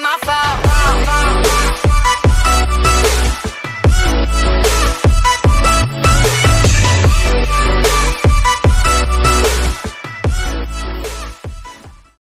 my fire.